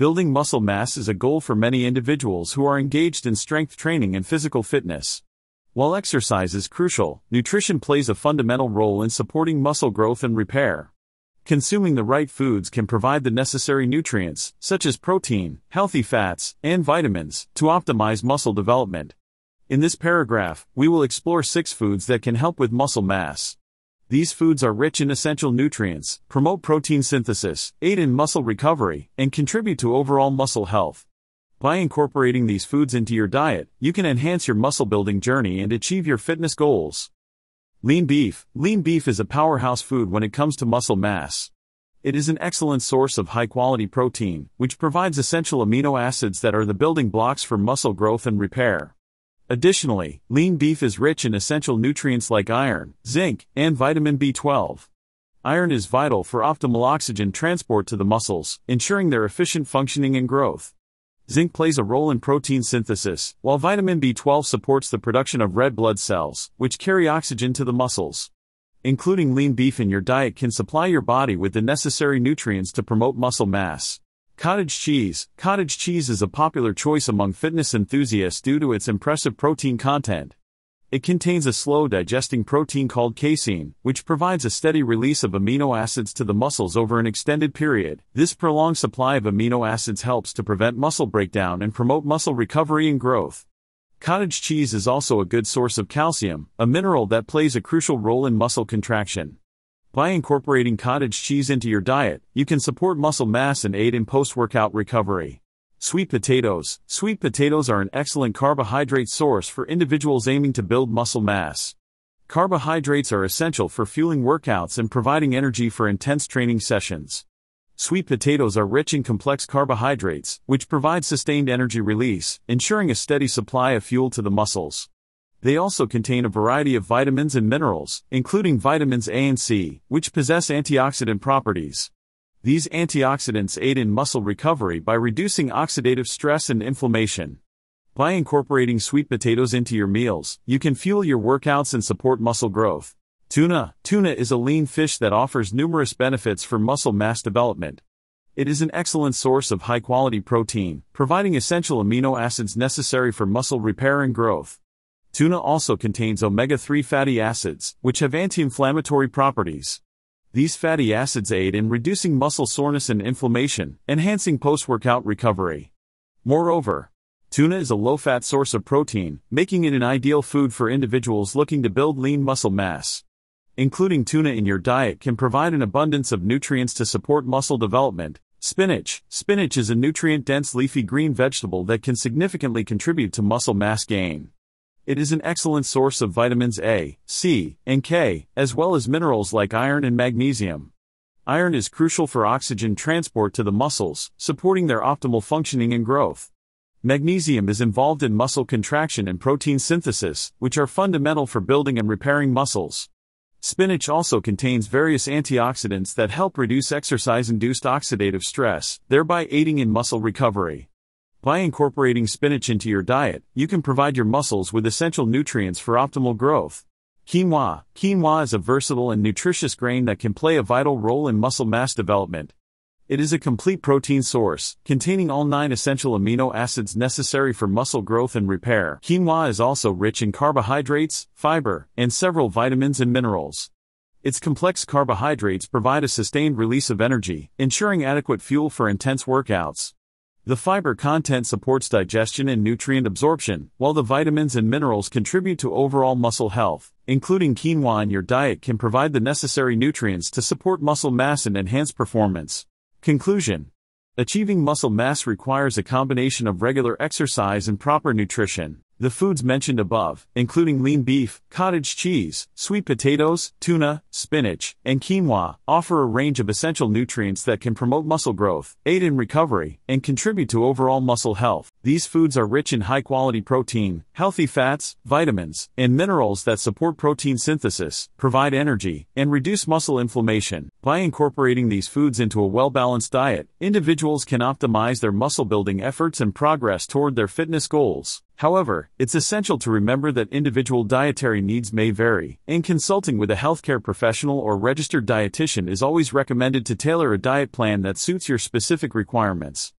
Building muscle mass is a goal for many individuals who are engaged in strength training and physical fitness. While exercise is crucial, nutrition plays a fundamental role in supporting muscle growth and repair. Consuming the right foods can provide the necessary nutrients, such as protein, healthy fats, and vitamins, to optimize muscle development. In this paragraph, we will explore six foods that can help with muscle mass. These foods are rich in essential nutrients, promote protein synthesis, aid in muscle recovery, and contribute to overall muscle health. By incorporating these foods into your diet, you can enhance your muscle building journey and achieve your fitness goals. Lean beef. Lean beef is a powerhouse food when it comes to muscle mass. It is an excellent source of high quality protein, which provides essential amino acids that are the building blocks for muscle growth and repair. Additionally, lean beef is rich in essential nutrients like iron, zinc, and vitamin B12. Iron is vital for optimal oxygen transport to the muscles, ensuring their efficient functioning and growth. Zinc plays a role in protein synthesis, while vitamin B12 supports the production of red blood cells, which carry oxygen to the muscles. Including lean beef in your diet can supply your body with the necessary nutrients to promote muscle mass. Cottage cheese. Cottage cheese is a popular choice among fitness enthusiasts due to its impressive protein content. It contains a slow digesting protein called casein, which provides a steady release of amino acids to the muscles over an extended period. This prolonged supply of amino acids helps to prevent muscle breakdown and promote muscle recovery and growth. Cottage cheese is also a good source of calcium, a mineral that plays a crucial role in muscle contraction. By incorporating cottage cheese into your diet, you can support muscle mass and aid in post workout recovery. Sweet potatoes. Sweet potatoes are an excellent carbohydrate source for individuals aiming to build muscle mass. Carbohydrates are essential for fueling workouts and providing energy for intense training sessions. Sweet potatoes are rich in complex carbohydrates, which provide sustained energy release, ensuring a steady supply of fuel to the muscles. They also contain a variety of vitamins and minerals, including vitamins A and C, which possess antioxidant properties. These antioxidants aid in muscle recovery by reducing oxidative stress and inflammation. By incorporating sweet potatoes into your meals, you can fuel your workouts and support muscle growth. Tuna Tuna is a lean fish that offers numerous benefits for muscle mass development. It is an excellent source of high quality protein, providing essential amino acids necessary for muscle repair and growth. Tuna also contains omega 3 fatty acids, which have anti inflammatory properties. These fatty acids aid in reducing muscle soreness and inflammation, enhancing post-workout recovery. Moreover, tuna is a low-fat source of protein, making it an ideal food for individuals looking to build lean muscle mass. Including tuna in your diet can provide an abundance of nutrients to support muscle development. Spinach. Spinach is a nutrient-dense leafy green vegetable that can significantly contribute to muscle mass gain. It is an excellent source of vitamins A, C, and K, as well as minerals like iron and magnesium. Iron is crucial for oxygen transport to the muscles, supporting their optimal functioning and growth. Magnesium is involved in muscle contraction and protein synthesis, which are fundamental for building and repairing muscles. Spinach also contains various antioxidants that help reduce exercise induced oxidative stress, thereby aiding in muscle recovery. By incorporating spinach into your diet, you can provide your muscles with essential nutrients for optimal growth. Quinoa. Quinoa is a versatile and nutritious grain that can play a vital role in muscle mass development. It is a complete protein source, containing all nine essential amino acids necessary for muscle growth and repair. Quinoa is also rich in carbohydrates, fiber, and several vitamins and minerals. Its complex carbohydrates provide a sustained release of energy, ensuring adequate fuel for intense workouts. The fiber content supports digestion and nutrient absorption, while the vitamins and minerals contribute to overall muscle health. Including quinoa in your diet can provide the necessary nutrients to support muscle mass and enhance performance. Conclusion Achieving muscle mass requires a combination of regular exercise and proper nutrition. The foods mentioned above, including lean beef, cottage cheese, sweet potatoes, tuna, spinach, and quinoa, offer a range of essential nutrients that can promote muscle growth, aid in recovery, and contribute to overall muscle health. These foods are rich in high quality protein, healthy fats, vitamins, and minerals that support protein synthesis, provide energy, and reduce muscle inflammation. By incorporating these foods into a well balanced diet, individuals can optimize their muscle building efforts and progress toward their fitness goals. However, it's essential to remember that individual dietary needs may vary, and consulting with a healthcare professional or registered dietitian is always recommended to tailor a diet plan that suits your specific requirements.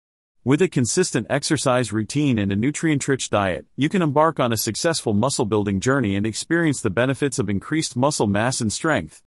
With a consistent exercise routine and a nutrient-rich diet, you can embark on a successful muscle building journey and experience the benefits of increased muscle mass and strength.